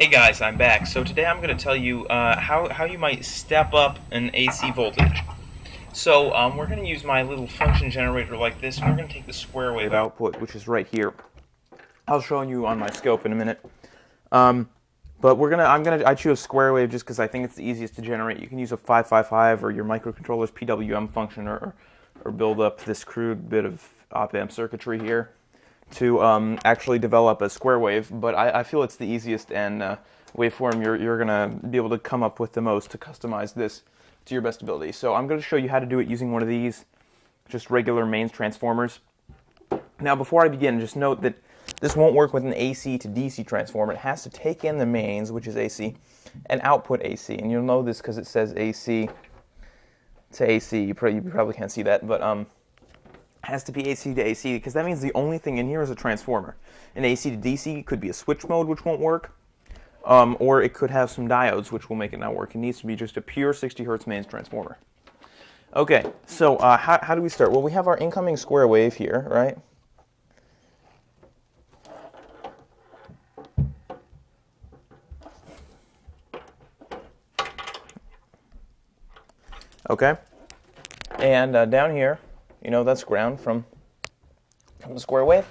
Hey guys, I'm back. So today I'm going to tell you uh, how, how you might step up an AC voltage. So um, we're going to use my little function generator like this, we're going to take the square wave output, which is right here. I'll show you on my scope in a minute. Um, but we're gonna, I'm gonna, I choose square wave just because I think it's the easiest to generate. You can use a 555 or your microcontroller's PWM function, or, or build up this crude bit of op-amp circuitry here to um, actually develop a square wave, but I, I feel it's the easiest and uh, waveform you're, you're to be able to come up with the most to customize this to your best ability. So I'm to show you how to do it using one of these, just regular mains transformers. Now before I begin, just note that this won't work with an AC to DC transformer. It has to take in the mains, which is AC, and output AC. And you'll know this because it says AC to AC. You probably, you probably can't see that, but um, has to be AC to AC because that means the only thing in here is a transformer. An AC to DC could be a switch mode, which won't work, um, or it could have some diodes, which will make it not work. It needs to be just a pure 60 hertz mains transformer. Okay, so uh, how, how do we start? Well, we have our incoming square wave here, right? Okay, and uh, down here you know that's ground from, from the square wave.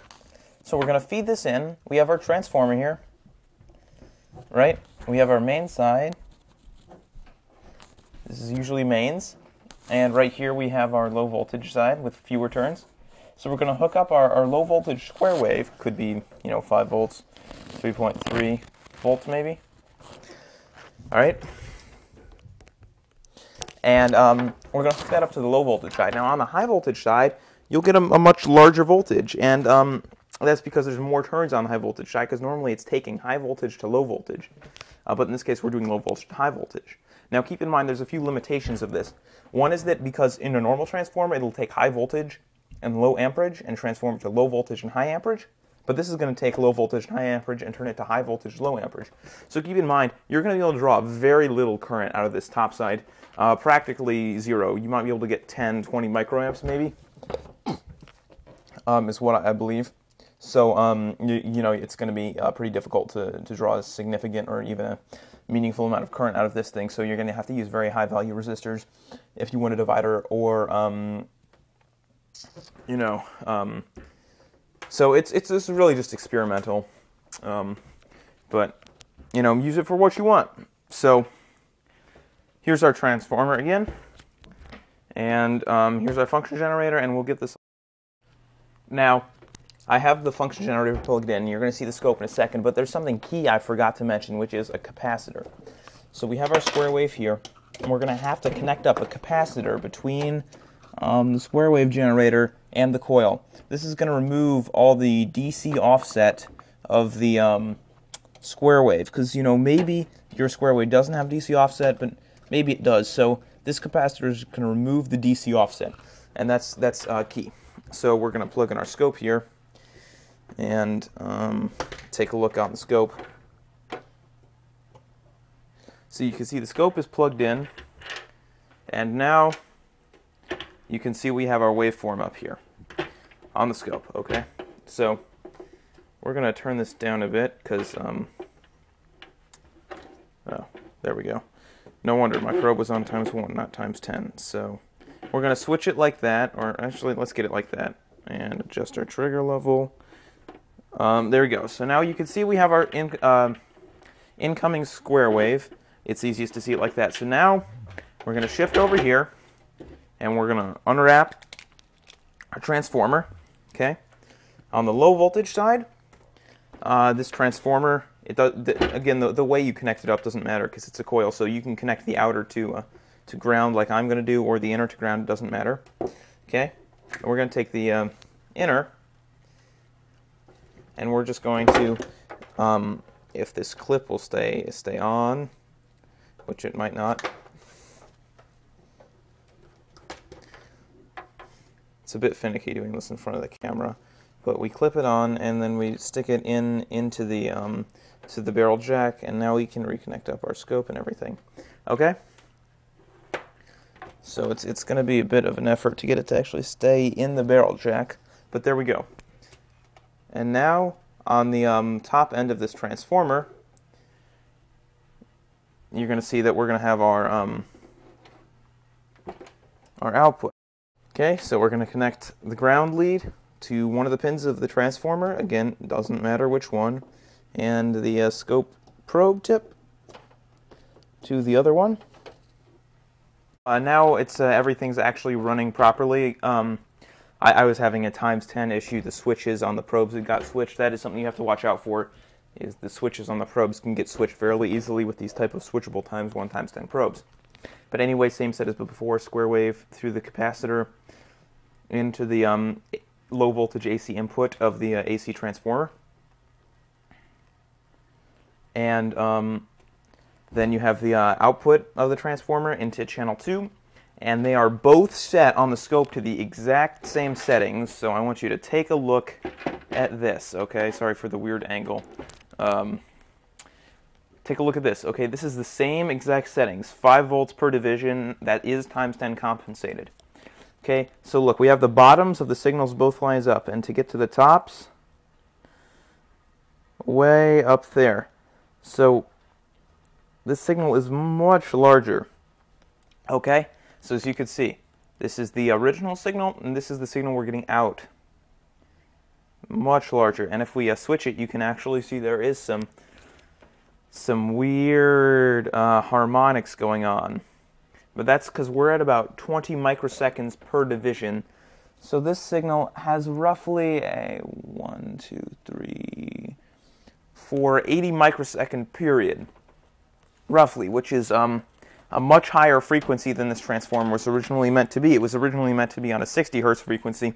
So we're going to feed this in. We have our transformer here, right? We have our main side. This is usually mains. And right here we have our low voltage side with fewer turns. So we're going to hook up our, our low voltage square wave. Could be, you know, 5 volts, 3.3 volts maybe. All right. And um, we're going to hook that up to the low voltage side. Now on the high voltage side, you'll get a, a much larger voltage. And um, that's because there's more turns on the high voltage side, because normally it's taking high voltage to low voltage. Uh, but in this case, we're doing low voltage to high voltage. Now keep in mind there's a few limitations of this. One is that because in a normal transformer, it'll take high voltage and low amperage and transform it to low voltage and high amperage. But this is going to take low voltage and high amperage and turn it to high voltage, low amperage. So keep in mind, you're going to be able to draw very little current out of this top side uh, practically zero. You might be able to get 10, 20 microamps maybe, um, is what I believe. So, um, you, you, know, it's going to be uh, pretty difficult to, to draw a significant or even a meaningful amount of current out of this thing. So you're going to have to use very high value resistors if you want a divider or, um, you know, um, so it's, it's, this is really just experimental. Um, but, you know, use it for what you want. So, Here's our transformer again. And um, here's our function generator, and we'll get this. Now, I have the function generator plugged in. You're going to see the scope in a second, but there's something key I forgot to mention, which is a capacitor. So we have our square wave here, and we're going to have to connect up a capacitor between um, the square wave generator and the coil. This is going to remove all the DC offset of the um, square wave, because, you know, maybe your square wave doesn't have DC offset, but Maybe it does. So this capacitor is going to remove the DC offset, and that's that's uh, key. So we're going to plug in our scope here and um, take a look on the scope. So you can see the scope is plugged in, and now you can see we have our waveform up here on the scope. Okay, so we're going to turn this down a bit because um, oh, there we go. No wonder my probe was on times 1, not times 10. So we're going to switch it like that, or actually let's get it like that, and adjust our trigger level. Um, there we go. So now you can see we have our in, uh, incoming square wave. It's easiest to see it like that. So now we're going to shift over here, and we're going to unwrap our transformer. Okay. On the low voltage side, uh, this transformer it does, the, again, the, the way you connect it up doesn't matter because it's a coil, so you can connect the outer to, uh, to ground like I'm going to do, or the inner to ground, it doesn't matter. Okay, and we're going to take the um, inner, and we're just going to, um, if this clip will stay, stay on, which it might not. It's a bit finicky doing this in front of the camera, but we clip it on and then we stick it in into the um, to the barrel jack, and now we can reconnect up our scope and everything. Okay? So it's, it's going to be a bit of an effort to get it to actually stay in the barrel jack, but there we go. And now, on the um, top end of this transformer, you're going to see that we're going to have our um, our output. Okay, so we're going to connect the ground lead to one of the pins of the transformer. Again, doesn't matter which one. And the uh, scope probe tip to the other one. Uh, now it's uh, everything's actually running properly. Um, I, I, was having a times 10 issue. The switches on the probes had got switched. That is something you have to watch out for. Is the switches on the probes can get switched fairly easily with these type of switchable times 1 times 10 probes. But anyway, same set as before. Square wave through the capacitor into the um, low voltage AC input of the uh, AC transformer. And um, then you have the uh, output of the transformer into channel 2. And they are both set on the scope to the exact same settings. So I want you to take a look at this. Okay, sorry for the weird angle. Um, take a look at this. Okay, this is the same exact settings. 5 volts per division. That is times 10 compensated. Okay, so look, we have the bottoms of the signals both lines up. And to get to the tops, way up there. So this signal is much larger. Okay, so as you can see, this is the original signal, and this is the signal we're getting out. Much larger. And if we uh, switch it, you can actually see there is some some weird uh, harmonics going on. But that's because we're at about 20 microseconds per division. So this signal has roughly a 1, 2, 3, 4, 80 microsecond period roughly, which is um, a much higher frequency than this transformer was originally meant to be. It was originally meant to be on a 60 hertz frequency,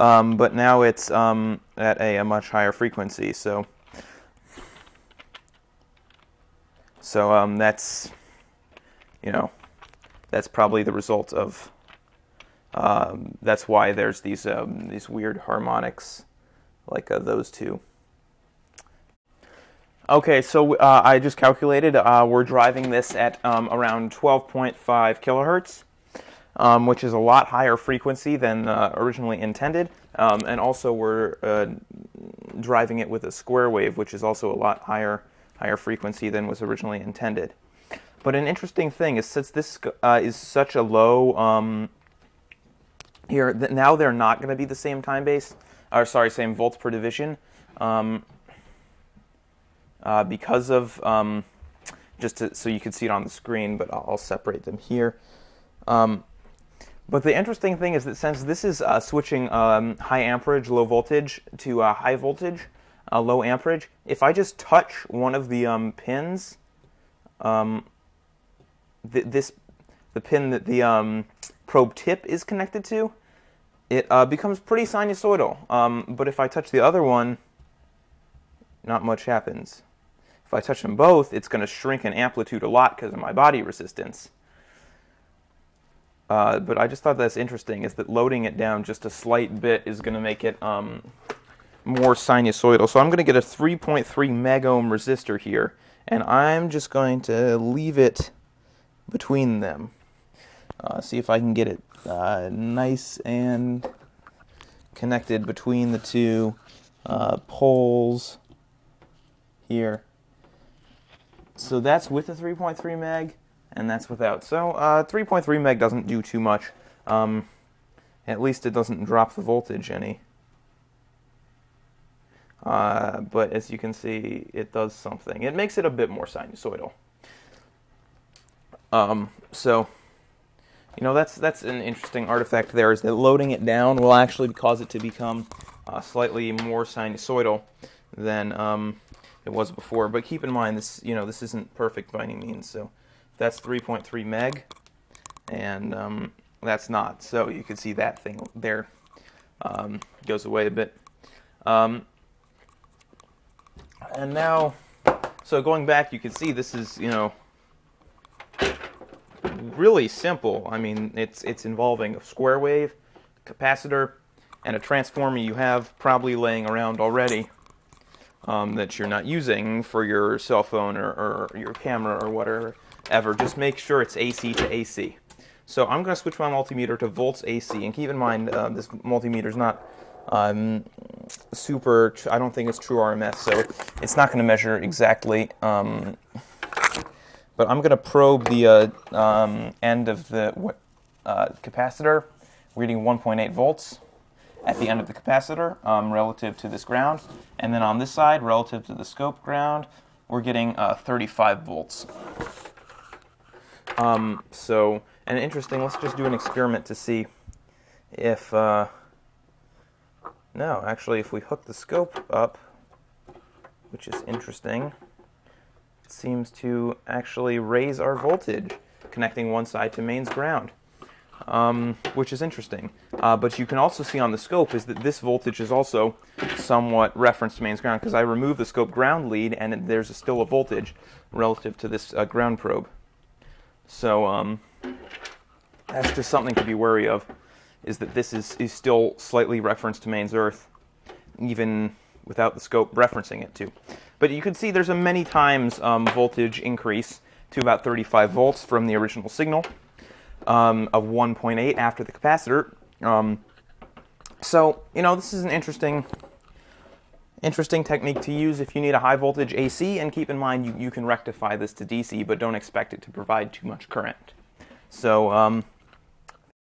um, but now it's um, at a, a, much higher frequency. So, so um, that's you know that's probably the result of. Um, that's why there's these um, these weird harmonics, like uh, those two. Okay, so uh, I just calculated uh, we're driving this at um, around 12.5 kilohertz, um, which is a lot higher frequency than uh, originally intended. Um, and also we're uh, driving it with a square wave, which is also a lot higher, higher frequency than was originally intended. But an interesting thing is since this uh, is such a low um, here, that now they're not going to be the same time base, or sorry, same volts per division. Um, uh, because of, um, just to, so you can see it on the screen, but I'll, I'll separate them here. Um, but the interesting thing is that since this is uh, switching um, high amperage, low voltage to high voltage, uh, low amperage, if I just touch one of the um, pins, um, th this the pin that the um, probe tip is connected to, it uh, becomes pretty sinusoidal. Um, but if I touch the other one, not much happens. If I touch them both, it's going to shrink in amplitude a lot because of my body resistance. Uh, but I just thought that's interesting, is that loading it down just a slight bit is going to make it um, more sinusoidal. So I'm going to get a 3.3 megohm resistor here, and I'm just going to leave it between them. Uh, see if I can get it uh, nice and connected between the two uh, poles here. So that's with the 3.3 meg, and that's without. So uh, 3.3 meg doesn't do too much. Um, at least it doesn't drop the voltage any. Uh, but as you can see, it does something. It makes it a bit more sinusoidal. Um, so, you know, that's that's an interesting artifact there, is that loading it down will actually cause it to become uh, slightly more sinusoidal than um, it was before. But keep in mind, this you know this isn't perfect by any means. So that's 3.3 meg, and um, that's not. So you can see that thing there um, goes away a bit. Um, and now, so going back, you can see this is you know really simple. I mean, it's it's involving a square wave, capacitor, and a transformer you have probably laying around already um, that you're not using for your cell phone or, or your camera or whatever, ever, just make sure it's AC to AC. So I'm going to switch my multimeter to volts AC, and keep in mind uh, this multimeter is not um, super, I don't think it's true RMS, so it's not going to measure exactly, um, but I'm going to probe the uh, um, end of the uh, capacitor, reading 1.8 volts at the end of the capacitor um, relative to this ground. And then on this side, relative to the scope ground, we're getting uh, 35 volts. Um, so, and interesting, let's just do an experiment to see if, uh, no, actually, if we hook the scope up, which is interesting, it seems to actually raise our voltage, connecting one side to mains ground um, which is interesting. Uh, but you can also see on the scope is that this voltage is also somewhat referenced to mains ground because I removed the scope ground lead and there's a, still a voltage relative to this uh, ground probe. So um, that's just something to be wary of, is that this is, is still slightly referenced to mains earth, even without the scope referencing it to. But you can see there's a many times um, voltage increase to about 35 volts from the original signal um, of 1.8 after the capacitor. Um, so, you know, this is an interesting interesting technique to use if you need a high voltage AC, and keep in mind you, you can rectify this to DC, but don't expect it to provide too much current. So, um,